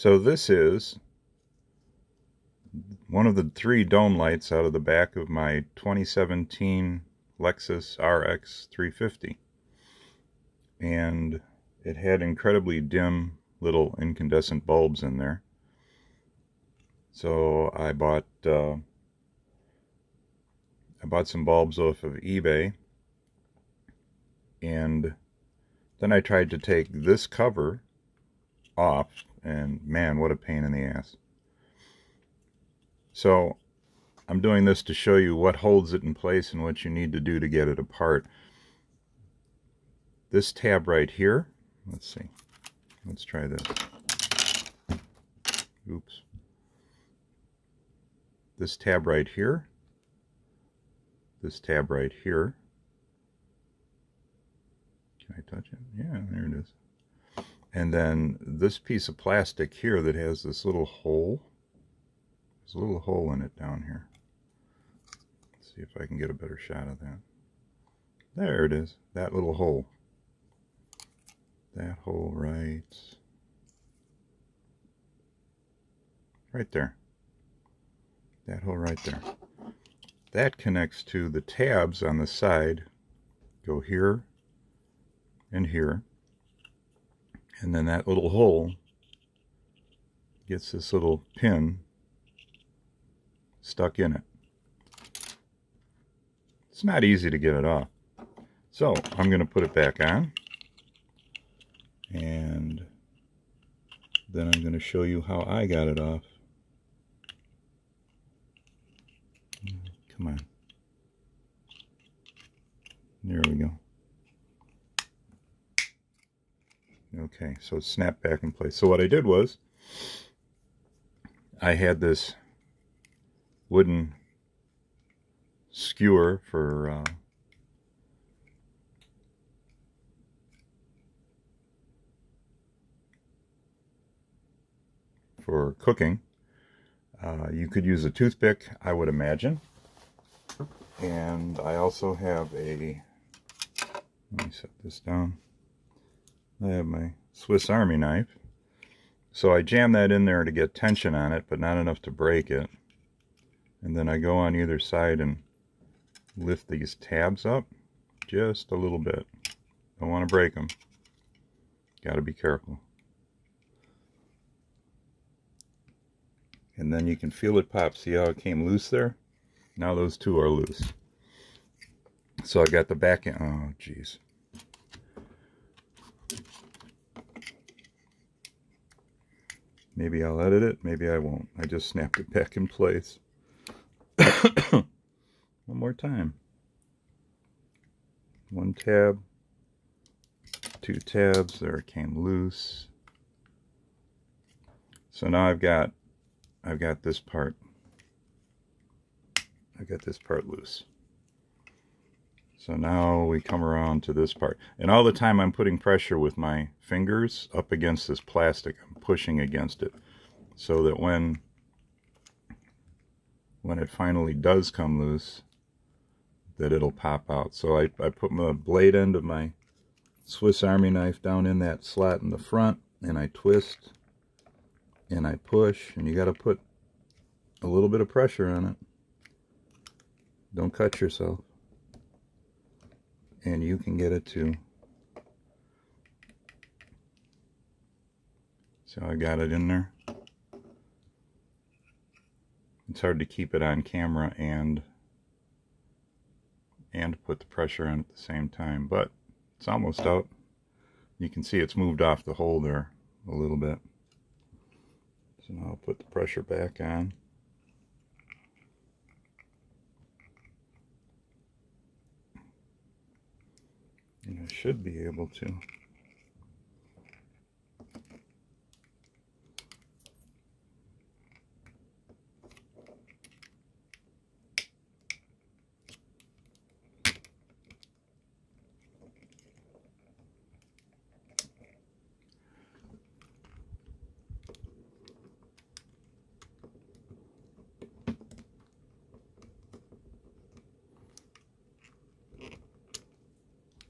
So this is one of the three dome lights out of the back of my 2017 Lexus RX 350. And it had incredibly dim little incandescent bulbs in there. So I bought uh, I bought some bulbs off of eBay and then I tried to take this cover off and man what a pain in the ass. So I'm doing this to show you what holds it in place and what you need to do to get it apart. This tab right here, let's see, let's try this. Oops. This tab right here, this tab right here. Can I touch it? Yeah, there it is. And then this piece of plastic here that has this little hole there's a little hole in it down here. Let's see if I can get a better shot of that. There it is, that little hole. That hole right, right there. That hole right there. That connects to the tabs on the side. Go here and here. And then that little hole gets this little pin stuck in it. It's not easy to get it off. So I'm going to put it back on. And then I'm going to show you how I got it off. Come on. There we go. Okay, so it snapped back in place. So what I did was, I had this wooden skewer for uh, for cooking. Uh, you could use a toothpick, I would imagine. And I also have a, let me set this down. I have my Swiss Army knife. So I jam that in there to get tension on it, but not enough to break it and then I go on either side and lift these tabs up just a little bit. Don't want to break them. Got to be careful. And then you can feel it pop. See how it came loose there? Now those two are loose. So I got the back end. Oh, jeez. Maybe I'll edit it. Maybe I won't. I just snapped it back in place. One more time. One tab, two tabs, there it came loose. So now I've got I've got this part. I've got this part loose. So now we come around to this part. And all the time I'm putting pressure with my fingers up against this plastic. I'm pushing against it so that when when it finally does come loose that it'll pop out. So I, I put my blade end of my Swiss Army knife down in that slot in the front and I twist and I push and you got to put a little bit of pressure on it. Don't cut yourself. And you can get it to so I got it in there. It's hard to keep it on camera and and put the pressure on at the same time but it's almost out. You can see it's moved off the hole there a little bit. So now I'll put the pressure back on I should be able to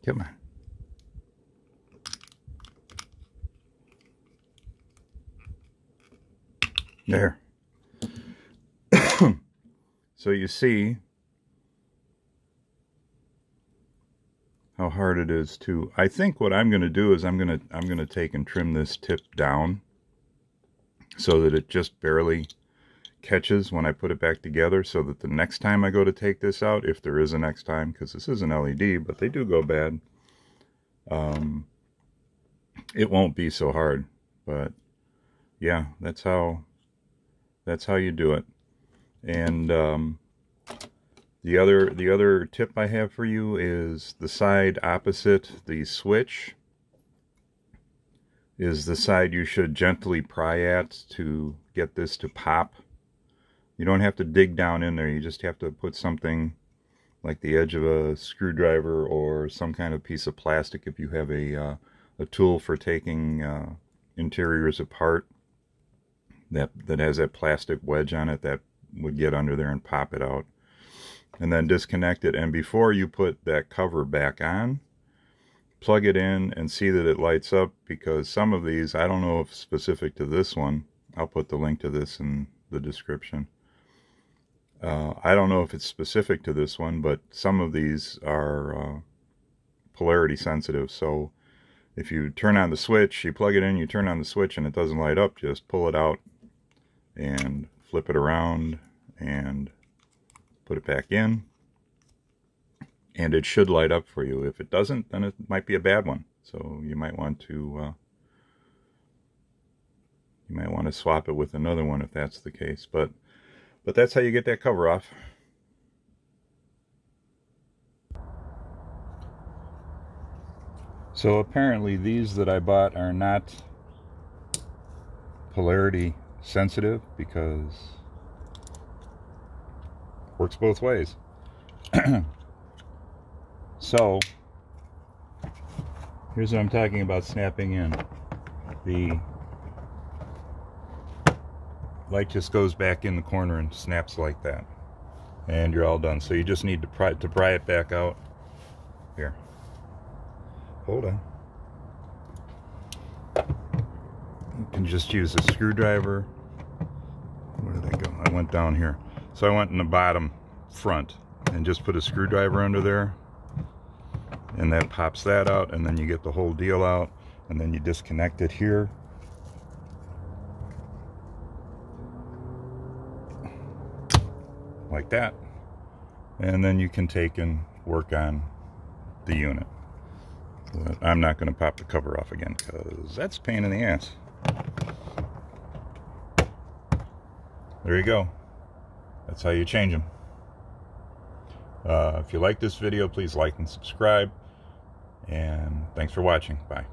Come on. There. so you see how hard it is to I think what I'm going to do is I'm going to I'm going to take and trim this tip down so that it just barely catches when I put it back together so that the next time I go to take this out, if there is a next time, because this is an LED, but they do go bad, um, it won't be so hard. But yeah, that's how that's how you do it. And um, the other the other tip I have for you is the side opposite the switch is the side you should gently pry at to get this to pop. You don't have to dig down in there. You just have to put something like the edge of a screwdriver or some kind of piece of plastic if you have a, uh, a tool for taking uh, interiors apart that, that has that plastic wedge on it that would get under there and pop it out. And then disconnect it. And before you put that cover back on, plug it in and see that it lights up because some of these, I don't know if specific to this one, I'll put the link to this in the description. Uh, I don't know if it's specific to this one, but some of these are uh, polarity sensitive. So if you turn on the switch, you plug it in, you turn on the switch and it doesn't light up, just pull it out and flip it around and put it back in and it should light up for you. If it doesn't, then it might be a bad one. So you might want to uh, you might want to swap it with another one if that's the case. But but that's how you get that cover off. So apparently these that I bought are not polarity sensitive because works both ways. So, here's what I'm talking about snapping in. The light just goes back in the corner and snaps like that. And you're all done. So you just need to pry, to pry it back out. Here. Hold on. You can just use a screwdriver. Where did I go? I went down here. So I went in the bottom front and just put a screwdriver under there and that pops that out and then you get the whole deal out and then you disconnect it here like that. And then you can take and work on the unit. But I'm not going to pop the cover off again because that's pain in the ass. There you go. That's how you change them uh, if you like this video please like and subscribe. And thanks for watching. Bye.